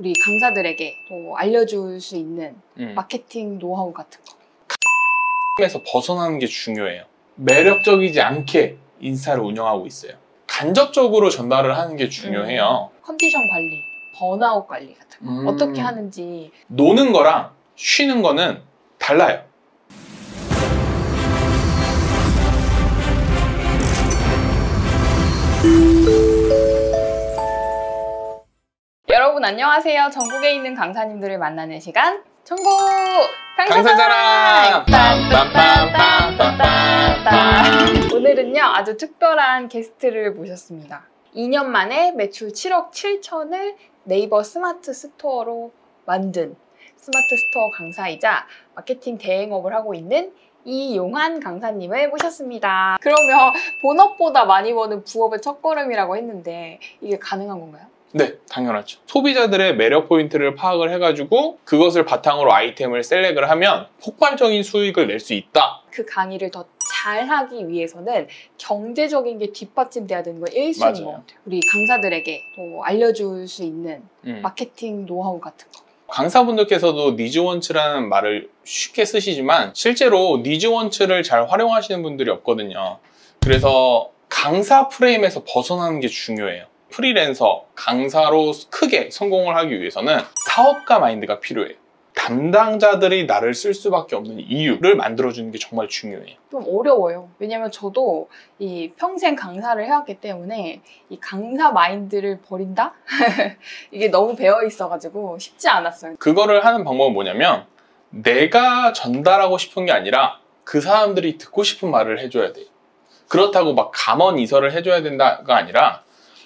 우리 강사들에게 또 알려줄 수 있는 음. 마케팅 노하우 같은 거. 에서 벗어나는 게 중요해요. 매력적이지 않게 인스타를 운영하고 있어요. 간접적으로 전달을 하는 게 중요해요. 컨디션 관리, 번아웃 관리 같은 거. 음. 어떻게 하는지 노는 거랑 쉬는 거는 달라요. 안녕하세요. 전국에 있는 강사님들을 만나는 시간 전국 강사자랑! 오늘은요 아주 특별한 게스트를 모셨습니다. 2년 만에 매출 7억 7천을 네이버 스마트 스토어로 만든 스마트 스토어 강사이자 마케팅 대행업을 하고 있는 이용한 강사님을 모셨습니다. 그러면 본업보다 많이 버는 부업의 첫걸음이라고 했는데 이게 가능한 건가요? 네, 당연하죠. 소비자들의 매력 포인트를 파악을 해가지고 그것을 바탕으로 아이템을 select을 하면 폭발적인 수익을 낼 수 있다. 그 강의를 더 잘하기 위해서는 경제적인 게 뒷받침돼야 되는 건 1순위인 맞아요. 것 같아요. 우리 강사들에게 또 알려줄 수 있는 음. 마케팅 노하우 같은 거. 강사분들께서도 needs wants라는 말을 쉽게 쓰시지만 실제로 needs wants를 잘 활용하시는 분들이 없거든요. 그래서 강사 프레임에서 벗어나는 게 중요해요. 프리랜서, 강사로 크게 성공을 하기 위해서는 사업가 마인드가 필요해요. 담당자들이 나를 쓸 수밖에 없는 이유를 만들어주는 게 정말 중요해요. 좀 어려워요. 왜냐면 저도 이 평생 강사를 해왔기 때문에 이 강사 마인드를 버린다? 이게 너무 배어 있어가지고 쉽지 않았어요. 그거를 하는 방법은 뭐냐면 내가 전달하고 싶은 게 아니라 그 사람들이 듣고 싶은 말을 해줘야 돼요. 그렇다고 막 감언 이설을 해줘야 된다가 아니라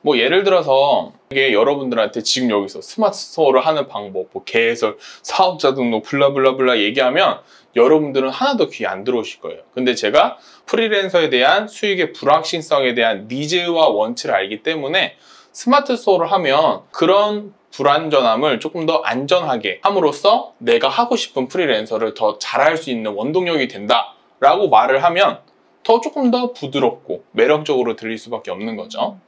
뭐 예를 들어서 이게 여러분들한테 지금 여기서 스마트 스토어를 하는 방법, 뭐 개설, 사업자 등록, blah blah blah 얘기하면 여러분들은 하나도 귀에 안 들어오실 거예요. 근데 제가 프리랜서에 대한 수익의 불확실성에 대한 needs와 wants를 알기 때문에 스마트 스토어를 하면 그런 불안전함을 조금 더 안전하게 함으로써 내가 하고 싶은 프리랜서를 더 잘할 수 있는 원동력이 된다 라고 말을 하면 더 조금 더 부드럽고 매력적으로 들릴 수밖에 없는 거죠.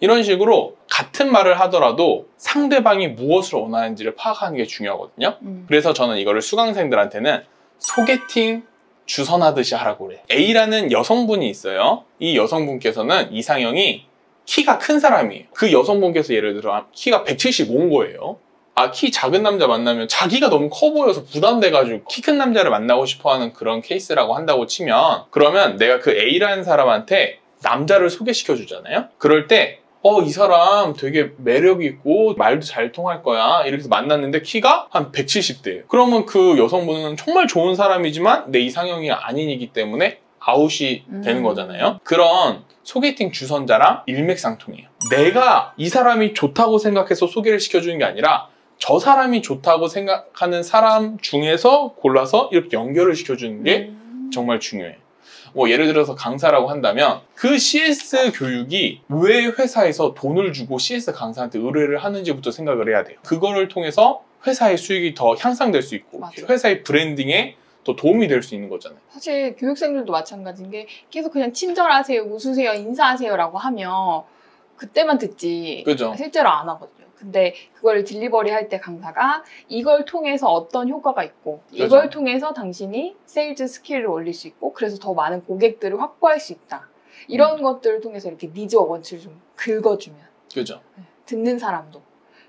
이런 식으로 같은 말을 하더라도 상대방이 무엇을 원하는지를 파악하는 게 중요하거든요. 음. 그래서 저는 이거를 수강생들한테는 소개팅 주선하듯이 하라고 그래요. A라는 여성분이 있어요. 이 여성분께서는 이상형이 키가 큰 사람이에요. 그 여성분께서 예를 들어 키가 175인 거예요. 아, 키 작은 남자 만나면 자기가 너무 커 보여서 부담돼가지고 키 큰 남자를 만나고 싶어 하는 그런 케이스라고 한다고 치면 그러면 내가 그 A라는 사람한테 남자를 소개시켜 주잖아요. 그럴 때 어, 이 사람 되게 매력 있고 말도 잘 통할 거야. 이렇게 해서 만났는데 키가 한 170대예요. 그러면 그 여성분은 정말 좋은 사람이지만 내 이상형이 아니기 때문에 아웃이 되는 음. 거잖아요. 그런 소개팅 주선자랑 일맥상통이에요. 내가 이 사람이 좋다고 생각해서 소개를 시켜주는 게 아니라 저 사람이 좋다고 생각하는 사람 중에서 골라서 이렇게 연결을 시켜주는 게 음. 정말 중요해요. 뭐 예를 들어서 강사라고 한다면 그 CS 교육이 왜 회사에서 돈을 주고 CS 강사한테 의뢰를 하는지부터 생각을 해야 돼요. 그거를 통해서 회사의 수익이 더 향상될 수 있고 맞아요. 회사의 브랜딩에 더 도움이 될 수 있는 거잖아요. 사실 교육생들도 마찬가지인 게 계속 그냥 친절하세요, 웃으세요, 인사하세요라고 하면 그때만 듣지 그죠? 실제로 안 하거든요. 근데 그걸 delivery 할 때 강사가 이걸 통해서 어떤 효과가 있고 이걸 그죠. 통해서 당신이 sales skill을 올릴 수 있고 그래서 더 많은 고객들을 확보할 수 있다. 이런 것들을 통해서 이렇게 needs와 wants를 좀 긁어주면 그죠? 듣는 사람도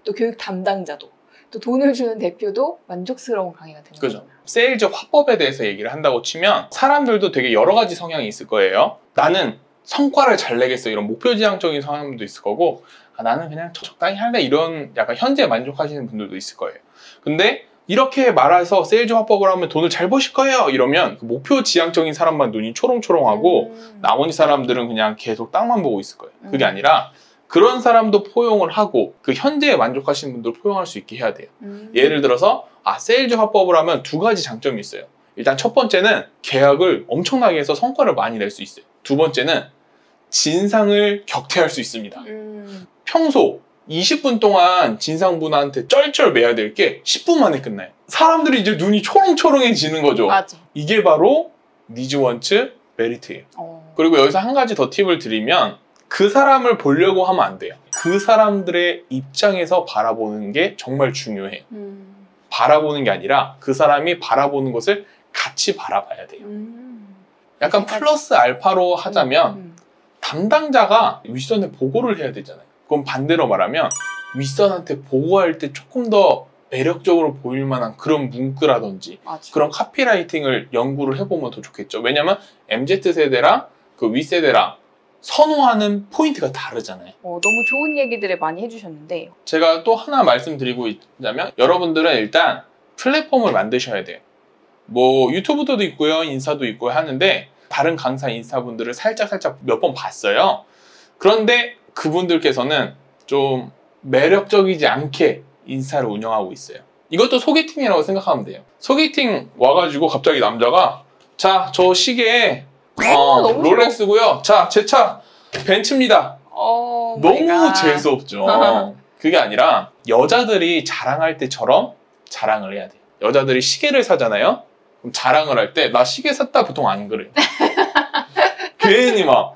또 교육 담당자도 또 돈을 주는 대표도 만족스러운 강의가 되는 그죠. 거잖아요. 세일즈 화법에 대해서 얘기를 한다고 치면 사람들도 되게 여러 가지 성향이 있을 거예요. 나는 성과를 잘 내겠어 이런 목표지향적인 사람도 있을 거고 아, 나는 그냥 적당히 할래 이런 약간 현재 만족하시는 분들도 있을 거예요. 근데 이렇게 말해서 세일즈 화법을 하면 돈을 잘 버실 거예요 이러면 그 목표 지향적인 사람만 눈이 초롱초롱하고 음. 나머지 사람들은 그냥 계속 땅만 보고 있을 거예요. 그게 음. 아니라 그런 사람도 포용을 하고 그 현재에 만족하시는 분들 포용할 수 있게 해야 돼요. 음. 예를 들어서 아 세일즈 화법을 하면 두 가지 장점이 있어요. 일단 첫 번째는 계약을 엄청나게 해서 성과를 많이 낼 수 있어요. 두 번째는 진상을 격퇴할 수 있습니다. 음. 평소 20분 동안 진상분한테 쩔쩔 매야 될 게 10분 만에 끝나요. 사람들이 이제 눈이 초롱초롱해지는 거죠. 맞아. 이게 바로 needs wants 메리트예요. 어. 그리고 여기서 한 가지 더 팁을 드리면 그 사람을 보려고 하면 안 돼요. 그 사람들의 입장에서 바라보는 게 정말 중요해요. 음. 바라보는 게 아니라 그 사람이 바라보는 것을 같이 바라봐야 돼요. 음. 약간 플러스 알파로 하자면 음. 담당자가 윗선에 보고를 해야 되잖아요. 그럼 반대로 말하면 윗선한테 보고할 때 조금 더 매력적으로 보일 만한 그런 문구라든지 맞아. 그런 카피라이팅을 연구를 해보면 더 좋겠죠. 왜냐면 MZ세대랑 그 윗세대랑 선호하는 포인트가 다르잖아요. 어, 너무 좋은 얘기들을 많이 해주셨는데 제가 또 하나 말씀드리고 있자면 여러분들은 일단 플랫폼을 만드셔야 돼요. 뭐 유튜브도 있고요, 인스타도 있고 하는데 다른 강사 인스타분들을 살짝 살짝 몇 번 봤어요. 그런데 그분들께서는 좀 매력적이지 않게 인스타를 운영하고 있어요. 이것도 소개팅이라고 생각하면 돼요. 소개팅 와가지고 갑자기 남자가 자 저 시계에 어, 너무 롤렉스고요. 자 제 차 벤츠입니다. 어, 마이 너무 갓. 재수없죠. 그게 아니라 여자들이 자랑할 때처럼 자랑을 해야 돼요. 여자들이 시계를 사잖아요. 자랑을 할 때 나 시계 샀다 보통 안 그래요. 괜히 막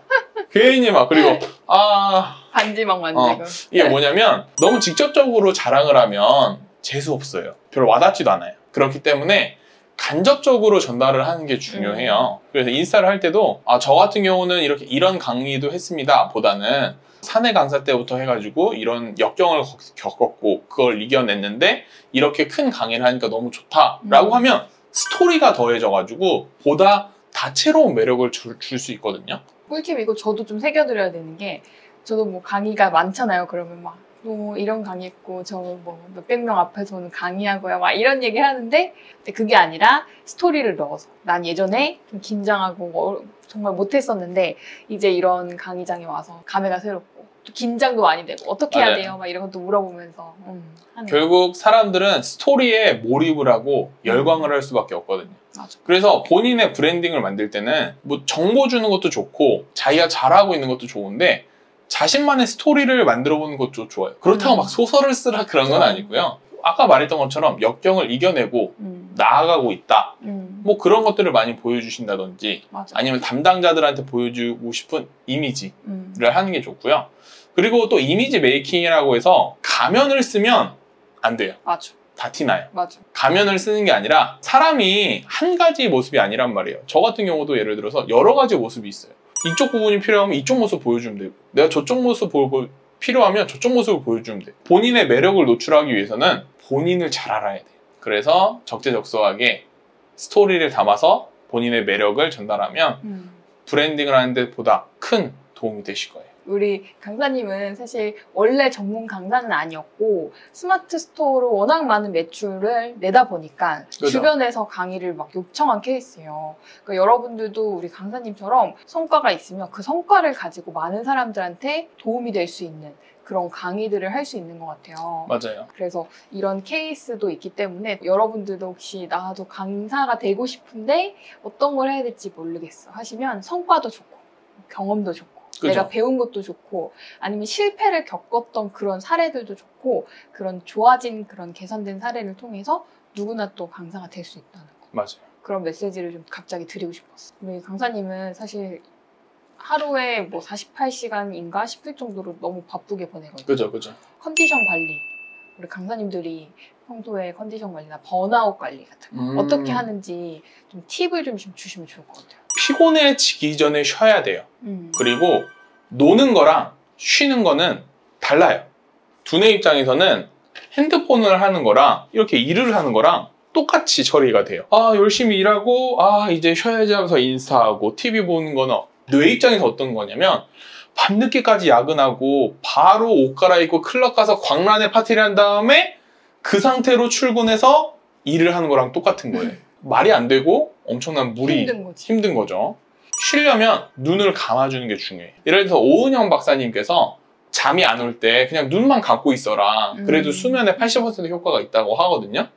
괜히 막 그리고 아 반지 막 만지고. 이게 뭐냐면 너무 직접적으로 자랑을 하면 재수 없어요. 별로 와닿지도 않아요. 그렇기 때문에 간접적으로 전달을 하는 게 중요해요. 그래서 인스타를 할 때도 아, 저 같은 경우는 이렇게 이런 강의도 했습니다. 보다는 사내 강사 때부터 해가지고 이런 역경을 겪- 겪었고 그걸 이겨냈는데 이렇게 큰 강의를 하니까 너무 좋다라고 음. 하면 스토리가 더해져가지고 보다 다채로운 매력을 줄 수 있거든요. 꿀팁 이거 저도 좀 새겨드려야 되는 게 저도 뭐 강의가 많잖아요. 그러면 막 뭐 이런 강의 했고 저 뭐 몇백 명 앞에서 오늘 강의하고요. 막 이런 얘기를 하는데 그게 아니라 스토리를 넣어서 난 예전에 좀 긴장하고 뭐 정말 못했었는데 이제 이런 강의장에 와서 감회가 새롭고 또 긴장도 많이 되고 어떻게 해야 맞아요. 돼요? 막 이런 것도 물어보면서 음, 결국 사람들은 스토리에 몰입을 하고 열광을 할 수밖에 없거든요. 맞아. 그래서 본인의 브랜딩을 만들 때는 뭐 정보 주는 것도 좋고 자기가 잘하고 있는 것도 좋은데 자신만의 스토리를 만들어 보는 것도 좋아요. 그렇다고 음. 막 소설을 쓰라 그런 건 아니고요. 아까 말했던 것처럼 역경을 이겨내고 음, 나아가고 있다. 음, 뭐 그런 것들을 많이 보여주신다든지 맞아. 아니면 담당자들한테 보여주고 싶은 이미지를 음, 하는 게 좋고요. 그리고 또 이미지 메이킹이라고 해서 가면을 쓰면 안 돼요. 맞아. 다 티나요. 맞아. 가면을 쓰는 게 아니라 사람이 한 가지 모습이 아니란 말이에요. 저 같은 경우도 예를 들어서 여러 가지 모습이 있어요. 이쪽 부분이 필요하면 이쪽 모습 보여주면 되고 내가 저쪽 모습 보, 보- 필요하면 저쪽 모습을 보여주면 돼요. 본인의 매력을 노출하기 위해서는 본인을 잘 알아야 돼요. 그래서 적재적소하게 스토리를 담아서 본인의 매력을 전달하면 음. branding을 하는 데 보다 큰 도움이 되실 거예요. 우리 강사님은 사실 원래 전문 강사는 아니었고 스마트 스토어로 워낙 많은 매출을 내다 보니까 그죠. 주변에서 강의를 막 요청한 케이스예요. 그러니까 여러분들도 우리 강사님처럼 성과가 있으면 그 성과를 가지고 많은 사람들한테 도움이 될 수 있는 그런 강의들을 할 수 있는 것 같아요. 맞아요. 그래서 이런 케이스도 있기 때문에 여러분들도 혹시 나도 강사가 되고 싶은데 어떤 걸 해야 될지 모르겠어 하시면 성과도 좋고 경험도 좋고 그죠. 내가 배운 것도 좋고 아니면 실패를 겪었던 그런 사례들도 좋고 그런 좋아진 그런 개선된 사례를 통해서 누구나 또 강사가 될 수 있다는 거 맞아요. 그런 메시지를 좀 갑자기 드리고 싶었어. 우리 강사님은 사실 하루에 뭐 48시간인가 싶을 정도로 너무 바쁘게 보내거든요. 그죠, 그죠. 컨디션 관리. 우리 강사님들이 평소에 컨디션 관리나 번아웃 관리 같은 거 음. 어떻게 하는지 좀 팁을 좀 주시면 좋을 것 같아요. 피곤해지기 전에 쉬어야 돼요. 음. 그리고 노는 거랑 쉬는 거는 달라요. 두뇌 입장에서는 핸드폰을 하는 거랑 이렇게 일을 하는 거랑 똑같이 처리가 돼요. 아, 열심히 일하고, 아, 이제 쉬어야지 하면서 인스타하고 TV 보는 거는 뇌 입장에서 어떤 거냐면 밤늦게까지 야근하고 바로 옷 갈아입고 클럽 가서 광란의 파티를 한 다음에 그 상태로 출근해서 일을 하는 거랑 똑같은 거예요. 말이 안 되고 엄청난 무리 힘든. 힘든 거죠. 쉬려면 눈을 감아주는 게 중요해요. 예를 들어서 오은영 박사님께서 잠이 안 올 때 그냥 눈만 감고 있어라. 그래도 음. 수면에 80% 효과가 있다고 하거든요.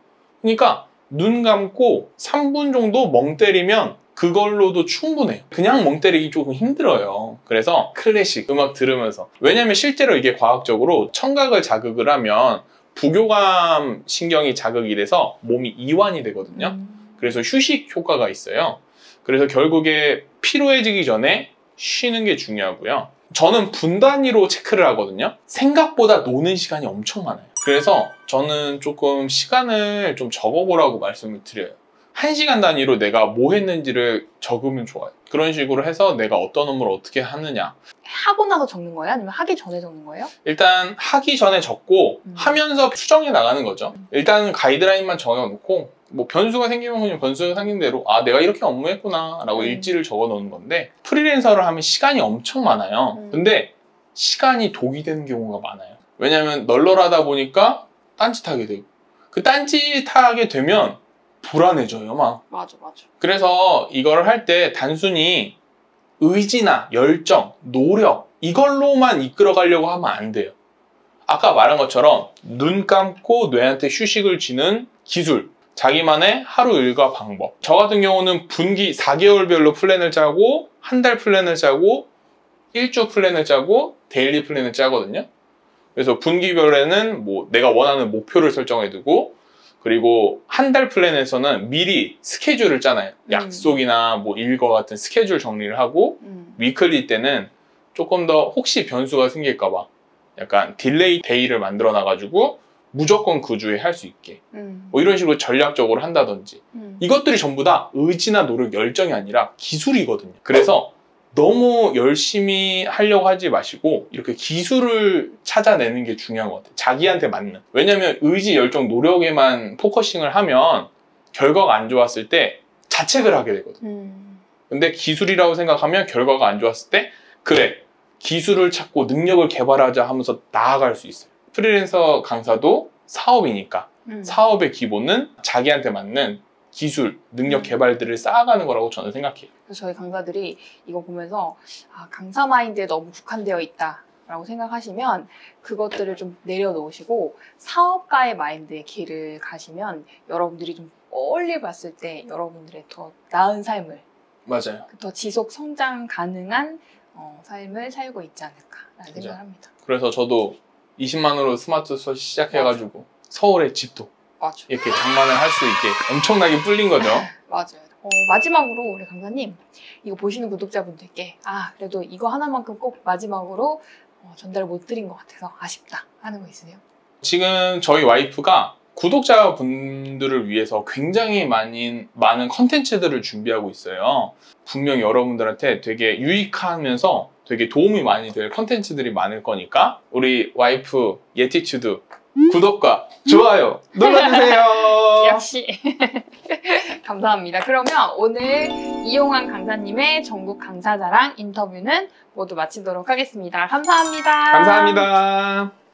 그러니까 눈 감고 3분 정도 멍 때리면 그걸로도 충분해요. 그냥 멍 때리기 조금 힘들어요. 그래서 클래식 음악 들으면서. 왜냐면 실제로 이게 과학적으로 청각을 자극을 하면 부교감 신경이 자극이 돼서 몸이 이완이 되거든요. 음. 그래서 휴식 효과가 있어요. 그래서 결국에 피로해지기 전에 쉬는 게 중요하고요. 저는 분 단위로 체크를 하거든요. 생각보다 노는 시간이 엄청 많아요. 그래서 저는 조금 시간을 좀 적어보라고 말씀을 드려요. 한 시간 단위로 내가 뭐 했는지를 적으면 좋아요. 그런 식으로 해서 내가 어떤 업무를 어떻게 하느냐. 하고 나서 적는 거예요? 아니면 하기 전에 적는 거예요? 일단 하기 전에 적고 음. 하면서 수정해 나가는 거죠. 일단 가이드라인만 정해놓고 뭐 변수가 생기면 그냥 변수가 생긴 대로 아 내가 이렇게 업무했구나 라고 음. 일지를 적어놓는 건데 프리랜서를 하면 시간이 엄청 많아요. 음. 근데 시간이 독이 되는 경우가 많아요. 왜냐하면 널널하다 보니까 딴짓하게 되고 그 딴짓하게 되면 불안해져요 막. 맞아, 맞아. 그래서 이거를 할때 단순히 의지나 열정, 노력 이걸로만 이끌어 가려고 하면 안 돼요. 아까 말한 것처럼 눈 감고 뇌한테 휴식을 주는 기술, 자기만의 하루 일과 방법. 저 같은 경우는 분기 4개월별로 플랜을 짜고 한 달 플랜을 짜고 일주 플랜을 짜고 daily 플랜을 짜거든요. 그래서 분기별에는 뭐 내가 원하는 목표를 설정해 두고 그리고 한 달 플랜에서는 미리 스케줄을 짜놔요. 음. 약속이나 뭐 일과 같은 스케줄 정리를 하고 음. weekly 때는 조금 더 혹시 변수가 생길까봐 약간 delay day를 만들어 놔가지고 무조건 그 주에 할 수 있게 음. 뭐 이런 식으로 전략적으로 한다든지 음. 이것들이 전부 다 의지나 노력, 열정이 아니라 기술이거든요. 그래서 너무 열심히 하려고 하지 마시고 이렇게 기술을 찾아내는 게 중요한 것 같아요. 자기한테 맞는. 왜냐면 의지, 열정, 노력에만 focusing을 하면 결과가 안 좋았을 때 자책을 하게 되거든요. 음. 근데 기술이라고 생각하면 결과가 안 좋았을 때 그래 기술을 찾고 능력을 개발하자 하면서 나아갈 수 있어요. 프리랜서 강사도 사업이니까 음. 사업의 기본은 자기한테 맞는 기술, 능력 음. 개발들을 쌓아가는 거라고 저는 생각해요. 그래서 저희 강사들이 이거 보면서 아, 강사 마인드에 너무 국한되어 있다 라고 생각하시면 그것들을 좀 내려놓으시고 사업가의 마인드에 길을 가시면 여러분들이 좀 멀리 봤을 때 여러분들의 더 나은 삶을 맞아요. 더 지속 성장 가능한 어, 삶을 살고 있지 않을까라는. 생각을 합니다. 그래서 저도 20만으로 스마트 서 시작해가지고 서울의 집도 맞아. 이렇게 장만을 할 수 있게 엄청나게 불린 거죠. 맞아요. 어, 마지막으로 우리 강사님 이거 보시는 구독자분들께 아 그래도 이거 하나만큼 꼭 마지막으로 어, 전달을 못 드린 것 같아서 아쉽다 하는 거 있으세요? 지금 저희 와이프가 구독자분들을 위해서 굉장히 많은, 많은 컨텐츠들을 준비하고 있어요. 분명히 여러분들한테 되게 유익하면서 되게 도움이 많이 될 컨텐츠들이 많을 거니까 우리 와이프 예티튜드 구독과 좋아요 눌러주세요. 역시 감사합니다. 그러면 오늘 이용한 강사님의 전국 강사 자랑 인터뷰는 모두 마치도록 하겠습니다. 감사합니다. 감사합니다.